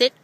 sit